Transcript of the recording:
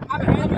I've been